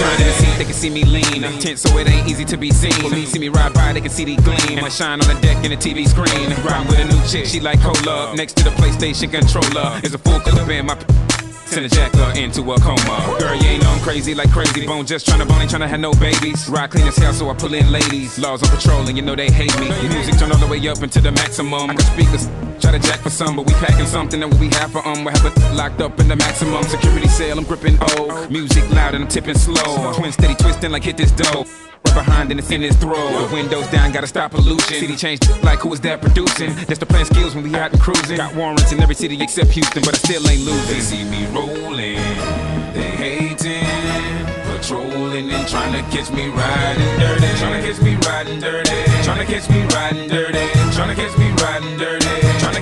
riding Trying to see they can see me lean. Tense so it ain't easy to be seen. Police see me ride by, they can see the gleam. I shine on the deck in the TV screen. Ride with a new chick, she like cola. Next to the PlayStation controller is a full clip in my. Send a jacker into a coma. Girl, you ain't know I'm crazy like Krayzie Bone. Just tryna bone, ain't tryna have no babies. Ride clean as hell, so I pull in ladies. Laws on patrol, and you know they hate me. Music turn all the way up into the maximum. I got speakers. Try to jack for some, but we packing something that we have for um. We have it locked up in the maximum security cell. I'm gripping O. Music loud and I'm tipping slow. Twin steady twisting like hit this dough. Right behind and it's in his throat. Windows down, gotta stop pollution. City changed like who is that producing? That's the plan skills when we out and cruising. Got warrants in every city except Houston, but I still ain't losing. They see me rolling, they hating, patrolling and trying to catch me riding dirty, trying to catch me riding dirty, trying to catch me riding dirty,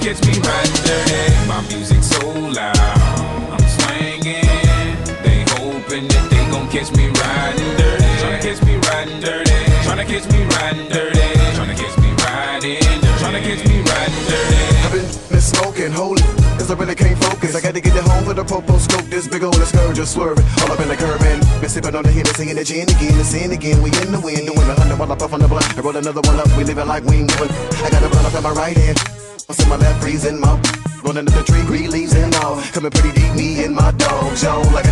catch me riding dirty. My music so loud, I'm swinging, they hoping that they gon' catch me riding dirty, trying to catch me riding dirty, trying to catch me riding dirty, trying to catch me riding to catch me riding dirty. I've been been smoking, holy, cause I really can't focus. I gotta get it home with a popo scope. This big old scourge just swerving. All up in the curb and been sipping on the Hennessy and the gin again. and sin again. We in the wind, doing a hundred while I puff on the blunt. I roll another one up. We living like we ain't. I got a blunt up in my right hand. In my left, freezing my. Rolling up the tree, green leaves and all. Coming pretty deep, me and my dogs, yo. Like a